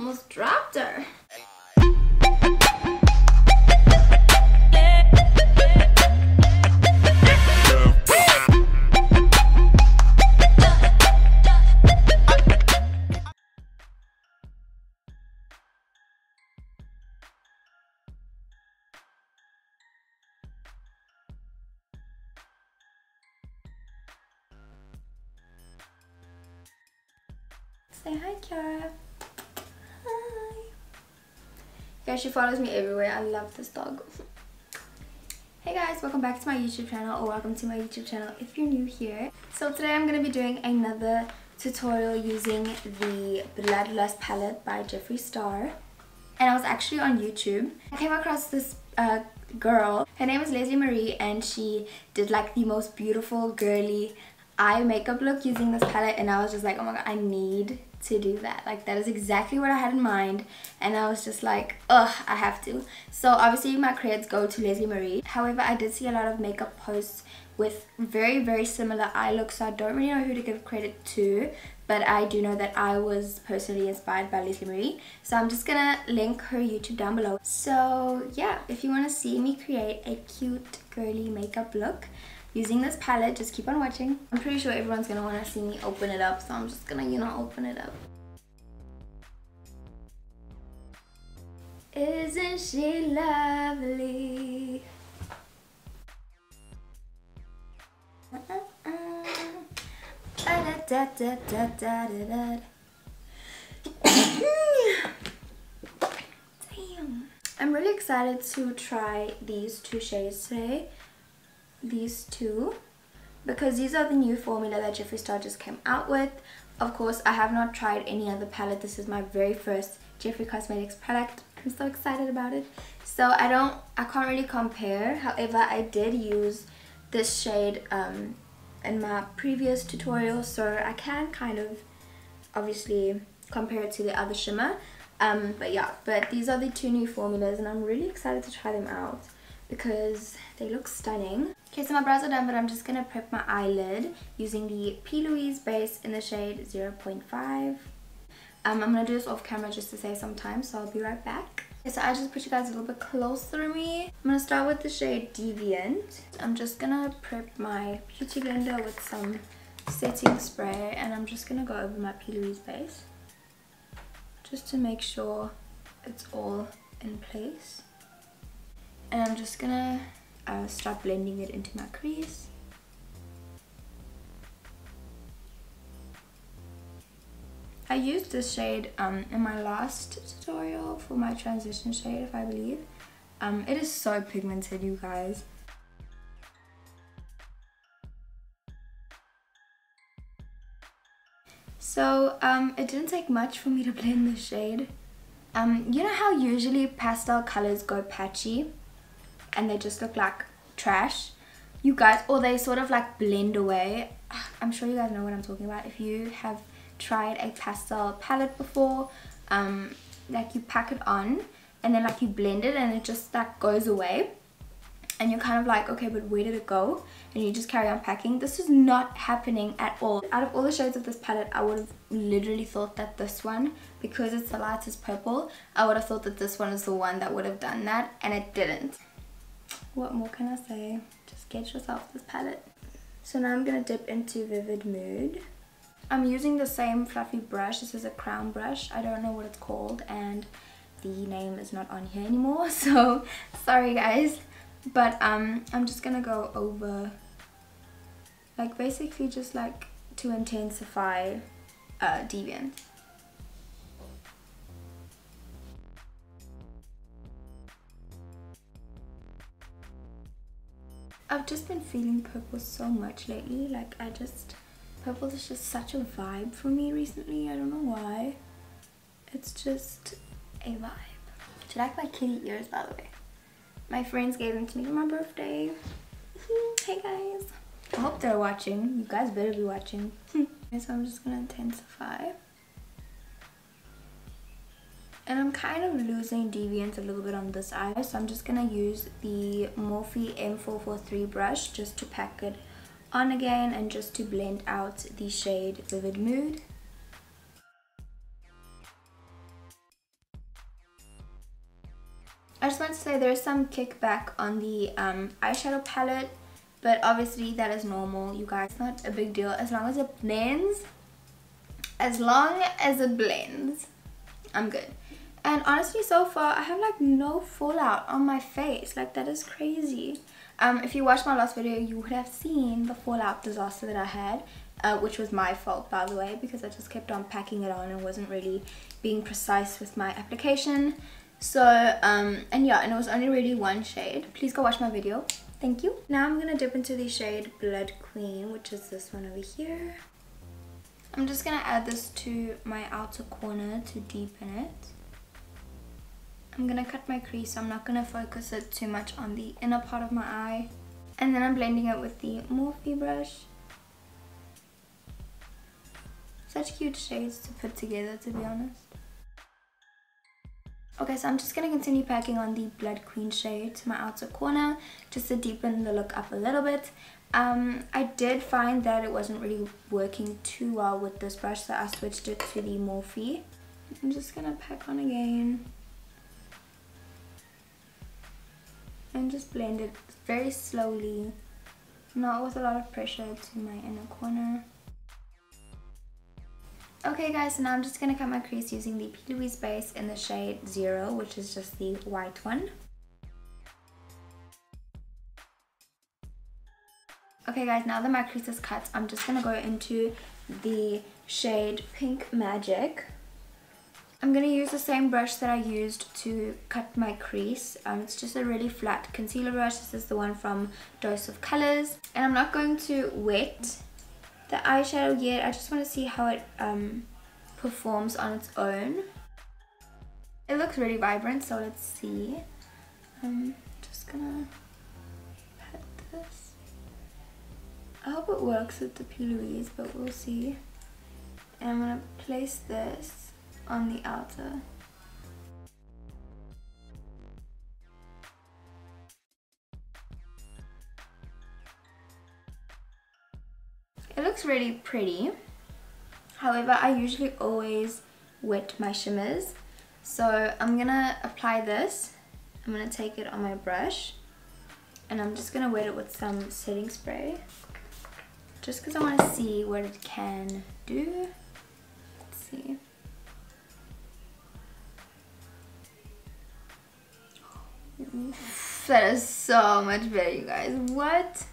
Almost dropped her. Say hi, Kiara. Hi. Yeah, she follows me everywhere. I love this dog. Hey guys, welcome back to my YouTube channel or welcome to my YouTube channel if you're new here. So today I'm going to be doing another tutorial using the Bloodlust palette by Jeffree Star. And I was actually on YouTube. I came across this uh, girl. Her name is Lesley Marie and she did like the most beautiful girly eye makeup look using this palette and I was just like, oh my god, I need to do that. Like that is exactly what I had in mind and I was just like, ugh, I have to. So obviously my credits go to Lesley Marie. However, I did see a lot of makeup posts with very, very similar eye looks so I don't really know who to give credit to but I do know that I was personally inspired by Lesley Marie. So I'm just gonna link her YouTube down below. So yeah, if you wanna see me create a cute girly makeup look, using this palette just keep on watching i'm pretty sure everyone's gonna want to see me open it up so i'm just gonna you know open it up isn't she lovely Damn. I'm really excited to try these two shades today these two because these are the new formula that Jeffree Star just came out with. Of course, I have not tried any other palette. This is my very first Jeffree Cosmetics product. I'm so excited about it. So I don't, I can't really compare. However, I did use this shade um, in my previous tutorial. So I can kind of obviously compare it to the other shimmer. Um, but yeah, but these are the two new formulas and I'm really excited to try them out because they look stunning. Okay, so my brows are done, but I'm just going to prep my eyelid using the P. Louise base in the shade 0.5. Um, I'm going to do this off camera just to save some time, so I'll be right back. Okay, so I just put you guys a little bit closer to me. I'm going to start with the shade Deviant. I'm just going to prep my beauty blender with some setting spray, and I'm just going to go over my P. Louise base. Just to make sure it's all in place. And I'm just to uh, start blending it into my crease. I used this shade um, in my last tutorial for my transition shade, if I believe. Um, it is so pigmented, you guys. So, um, it didn't take much for me to blend this shade. Um, you know how usually pastel colors go patchy? And they just look like trash. You guys or they sort of like blend away. I'm sure you guys know what i'm talking about. If you have tried a pastel palette before um like you pack it on and then like you blend it and it just like goes away. And you're kind of like okay but where did it go? And you just carry on packing. This is not happening at all. Out of all the shades of this palette i would have literally thought that this one because it's the lightest purple i would have thought that this one is the one that would have done that and it didn't what more can I say? Just get yourself this palette. So now I'm going to dip into Vivid Mood. I'm using the same fluffy brush. This is a crown brush. I don't know what it's called and the name is not on here anymore. So sorry guys. But um, I'm just going to go over like basically just like to intensify uh, Deviant. I've just been feeling purple so much lately. Like I just, purple is just such a vibe for me recently. I don't know why. It's just a vibe. Do you like my kitty ears by the way? My friends gave them to me for my birthday. hey guys. I hope they're watching. You guys better be watching. so I'm just gonna intensify. And I'm kind of losing deviance a little bit on this eye. So I'm just going to use the Morphe M443 brush just to pack it on again and just to blend out the shade Vivid Mood. I just want to say there's some kickback on the um, eyeshadow palette, but obviously that is normal, you guys. It's not a big deal as long as it blends. As long as it blends, I'm good. And honestly, so far, I have like no fallout on my face. Like, that is crazy. Um, if you watched my last video, you would have seen the fallout disaster that I had. Uh, which was my fault, by the way, because I just kept on packing it on and wasn't really being precise with my application. So, um, and yeah, and it was only really one shade. Please go watch my video. Thank you. Now I'm going to dip into the shade Blood Queen, which is this one over here. I'm just going to add this to my outer corner to deepen it. I'm to cut my crease. so I'm not to focus it too much on the inner part of my eye. And then I'm blending it with the Morphe brush. Such cute shades to put together, to be honest. Okay, so I'm just going to continue packing on the Blood Queen shade to my outer corner just to deepen the look up a little bit. Um, I did find that it wasn't really working too well with this brush, so I switched it to the Morphe. I'm just going to pack on again. And just blend it very slowly, not with a lot of pressure to my inner corner. Okay guys, so now I'm just going to cut my crease using the P. Louise base in the shade Zero, which is just the white one. Okay guys, now that my crease is cut, I'm just going to go into the shade Pink Magic. I'm going to use the same brush that I used to cut my crease. Um, it's just a really flat concealer brush. This is the one from Dose of Colors. And I'm not going to wet the eyeshadow yet. I just want to see how it um, performs on its own. It looks really vibrant, so let's see. I'm just gonna pat this. I hope it works with the P. Louise, but we'll see. And I'm gonna place this on the outer. It looks really pretty. However, I usually always wet my shimmers. So I'm gonna apply this. I'm gonna take it on my brush and I'm just gonna wet it with some setting spray. Just because I want to see what it can do. Let's see. That is so much better, you guys. What?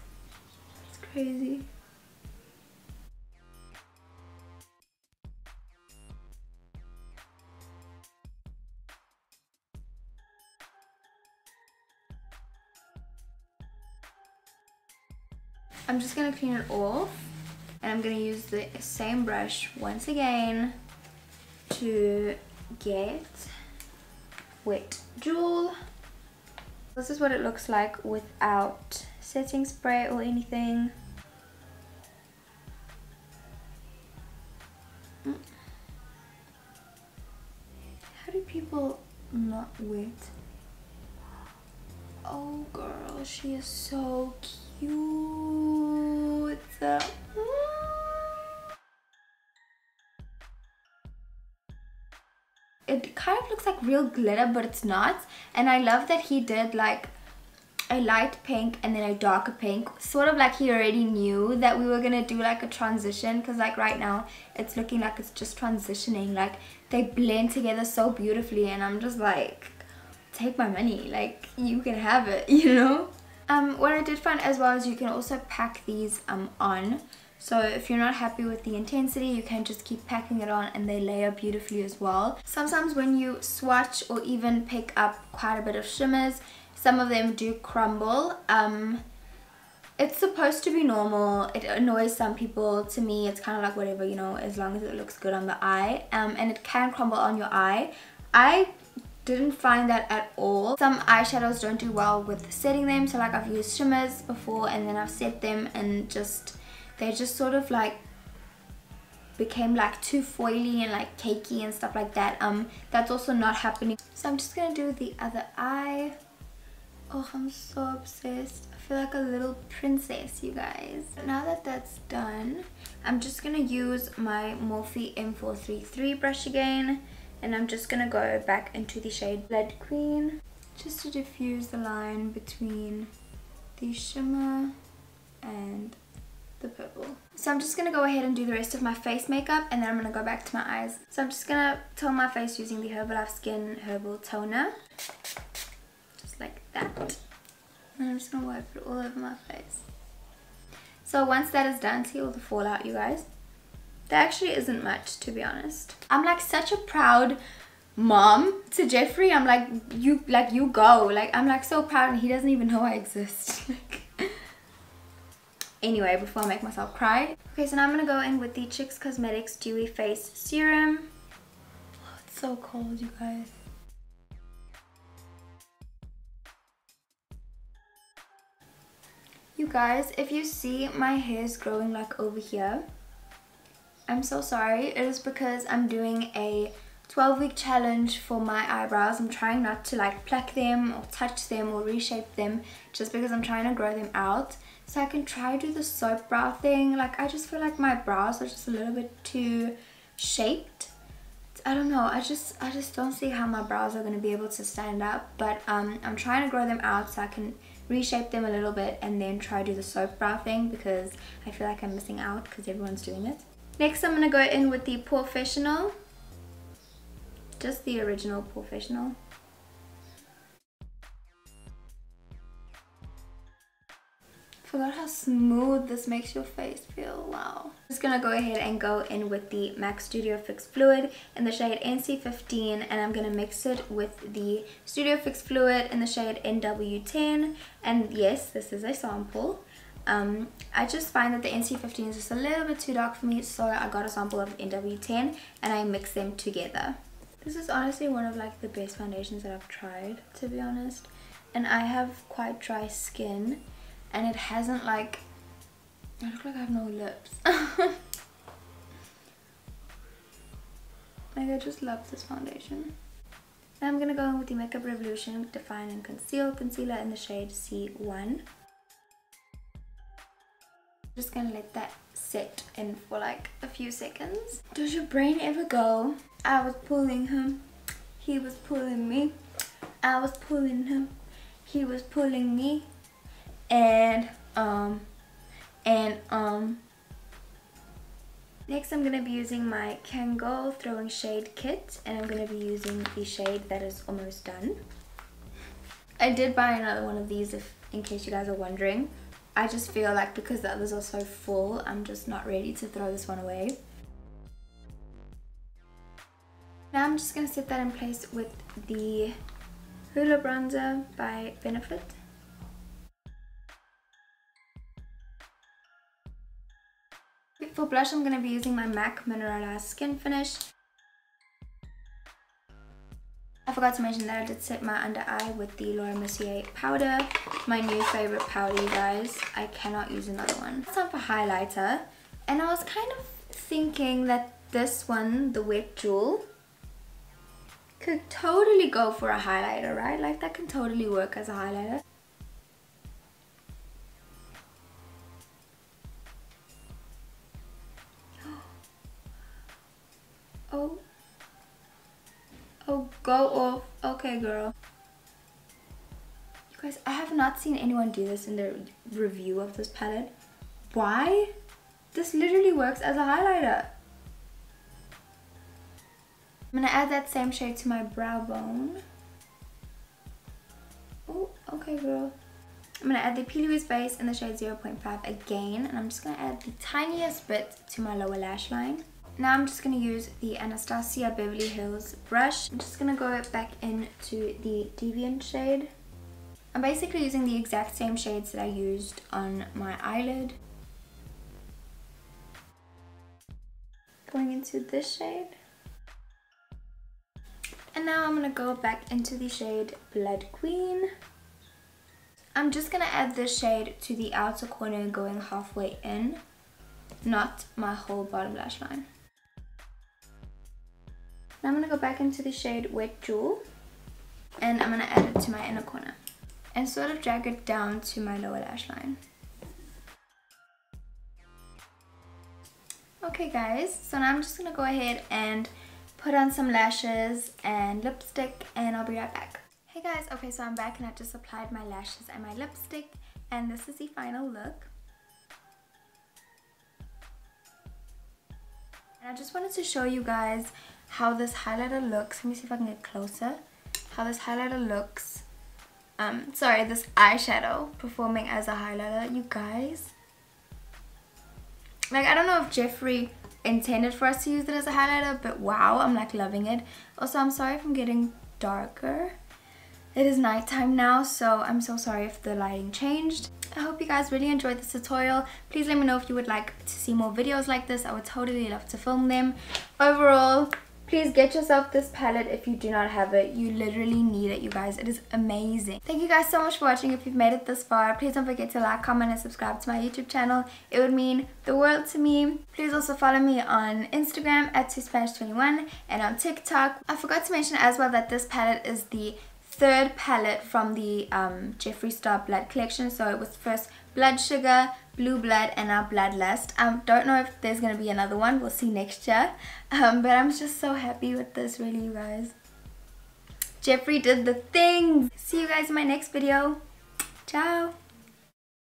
It's crazy. I'm just to clean it off and I'm to use the same brush once again to get wet jewel. This is what it looks like without setting spray or anything. Mm. How do people not wet? Oh girl, she is so cute cute. It kind of looks like real glitter, but it's not. And I love that he did like a light pink and then a darker pink sort of like he already knew that we were gonna do like a transition because like right now it's looking like it's just transitioning like they blend together so beautifully and I'm just like take my money like you can have it you know um, what I did find as well is you can also pack these um, on. So if you're not happy with the intensity, you can just keep packing it on and they layer beautifully as well. Sometimes when you swatch or even pick up quite a bit of shimmers, some of them do crumble. Um, it's supposed to be normal. It annoys some people. To me, it's kind of like whatever, you know, as long as it looks good on the eye. Um, and it can crumble on your eye. I didn't find that at all. Some eyeshadows don't do well with setting them. So like I've used shimmers before and then I've set them and just, they just sort of like became like too foily and like cakey and stuff like that. Um, That's also not happening. So I'm just going to do the other eye. Oh, I'm so obsessed. I feel like a little princess, you guys. Now that that's done, I'm just going to use my Morphe M433 brush again and I'm just gonna go back into the shade Blood Queen just to diffuse the line between the shimmer and the purple. So I'm just going to go ahead and do the rest of my face makeup and then I'm going to go back to my eyes. So I'm just going to tone my face using the Herbalife Skin Herbal Toner. Just like that. And I'm just going to wipe it all over my face. So once that is done, see all the fallout you guys? There actually isn't much to be honest. I'm like such a proud mom to Jeffree. I'm like, you like you go. Like I'm like so proud and he doesn't even know I exist. anyway, before I make myself cry. Okay, so now I'm gonna go in with the Chicks Cosmetics Dewy Face Serum. Oh, it's so cold, you guys. You guys, if you see my hair is growing like over here, I'm so sorry. It is because I'm doing a 12 week challenge for my eyebrows. I'm trying not to like pluck them or touch them or reshape them just because I'm trying to grow them out. So I can try do the soap brow thing. Like I just feel like my brows are just a little bit too shaped. I don't know. I just I just don't see how my brows are going to be able to stand up. But um, I'm trying to grow them out so I can reshape them a little bit and then try do the soap brow thing because I feel like I'm missing out because everyone's doing it. Next I'm going to go in with the POREfessional. Just the original POREfessional. Forgot how smooth this makes your face feel. Wow. I'm just gonna go ahead and go in with the MAC Studio Fix Fluid in the shade NC15 and I'm gonna mix it with the Studio Fix Fluid in the shade NW10 and yes, this is a sample. Um, I just find that the NC15 is just a little bit too dark for me so I got a sample of NW10 and I mix them together. This is honestly one of like the best foundations that I've tried to be honest and I have quite dry skin and it hasn't like I look like I have no lips. Like I just love this foundation. Now I'm gonna go in with the Makeup Revolution Define and Conceal Concealer in the shade C1 just gonna let that sit in for like a few seconds. Does your brain ever go I was pulling him he was pulling me. I was pulling him he was pulling me and um and um next I'm to be using my Kangol throwing shade kit and I'm to be using the shade that is almost done. I did buy another one of these if in case you guys are wondering. I just feel like because the others are so full I'm just not ready to throw this one away. Now I'm just to set that in place with the Hoola Bronzer by Benefit For blush, I'm going to be using my MAC Mineralized Skin Finish. I forgot to mention that I did set my under eye with the Laura Mercier powder. My new favorite powder, you guys. I cannot use another one. It's time for highlighter. And I was kind of thinking that this one, the Wet Jewel, could totally go for a highlighter, right? Like that can totally work as a highlighter. Oh. Oh, go off. Okay, girl. You guys, I have not seen anyone do this in their review of this palette. Why? This literally works as a highlighter. I'm gonna add that same shade to my brow bone. Oh, okay girl. I'm gonna add the P. Base in the shade 0.5 again and I'm just gonna add the tiniest bit to my lower lash line. Now I'm just going to use the Anastasia Beverly Hills brush. I'm just going to go back into the Deviant shade. I'm basically using the exact same shades that I used on my eyelid. Going into this shade. And now I'm going to go back into the shade Blood Queen. I'm just going to add this shade to the outer corner going halfway in, not my whole bottom lash line. Now I'm going to go back into the shade Wet Jewel and I'm going to add it to my inner corner and sort of drag it down to my lower lash line. Okay guys, so now I'm just going to go ahead and put on some lashes and lipstick and I'll be right back. Hey guys, okay so I'm back and I just applied my lashes and my lipstick and this is the final look. And I just wanted to show you guys how this highlighter looks. Let me see if I can get closer. How this highlighter looks. Um, sorry, this eyeshadow performing as a highlighter. You guys. Like, I don't know if Jeffree intended for us to use it as a highlighter, but wow, I'm like loving it. Also, I'm sorry if I'm getting darker. It is nighttime now, so I'm so sorry if the lighting changed. I hope you guys really enjoyed this tutorial. Please let me know if you would like to see more videos like this. I would totally love to film them. Overall, Please get yourself this palette if you do not have it. You literally need it, you guys. It is amazing. Thank you guys so much for watching. If you've made it this far, please don't forget to like, comment, and subscribe to my YouTube channel. It would mean the world to me. Please also follow me on Instagram at Spanish21 and on TikTok. I forgot to mention as well that this palette is the third palette from the um, Jeffree Star Blood collection. So it was first Blood Sugar, Blue Blood, and now Bloodlust. I um, don't know if there's going to be another one. We'll see next year. Um, but I'm just so happy with this, really, you guys. Jeffree did the thing. See you guys in my next video. Ciao.